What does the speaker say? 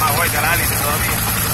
más vuelta la hélice todavía.